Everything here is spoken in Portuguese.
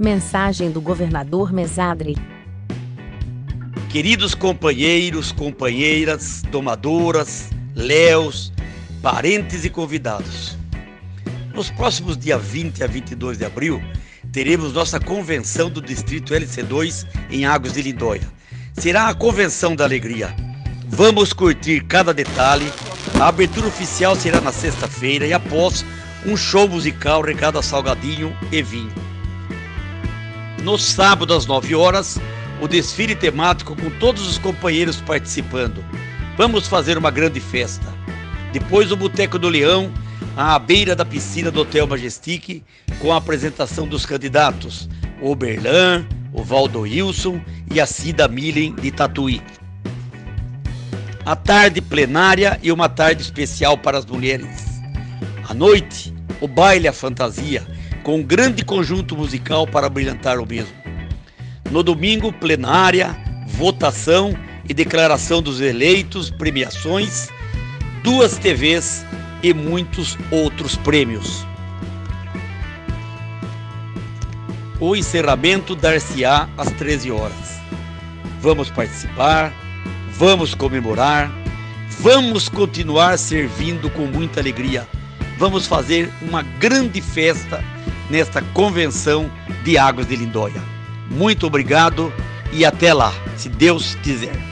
Mensagem do governador Mesadre. Queridos companheiros, companheiras, domadoras, léus, parentes e convidados. Nos próximos dias 20 a 22 de abril, teremos nossa convenção do Distrito LC2 em Águas de Lindóia. Será a convenção da alegria. Vamos curtir cada detalhe. A abertura oficial será na sexta-feira e após um show musical regado a salgadinho e vinho. No sábado, às 9 horas, o desfile temático com todos os companheiros participando. Vamos fazer uma grande festa. Depois, o Boteco do Leão, à beira da piscina do Hotel Majestic, com a apresentação dos candidatos, o Berlan, o Valdo Wilson e a Cida Millen de Tatuí. A tarde plenária e uma tarde especial para as mulheres. À noite, o baile à fantasia com um grande conjunto musical para brilhantar o mesmo. No domingo, plenária, votação e declaração dos eleitos, premiações, duas TVs e muitos outros prêmios. O encerramento dar-se-á às 13 horas. Vamos participar, vamos comemorar, vamos continuar servindo com muita alegria. Vamos fazer uma grande festa nesta convenção de Águas de Lindóia. Muito obrigado e até lá, se Deus quiser.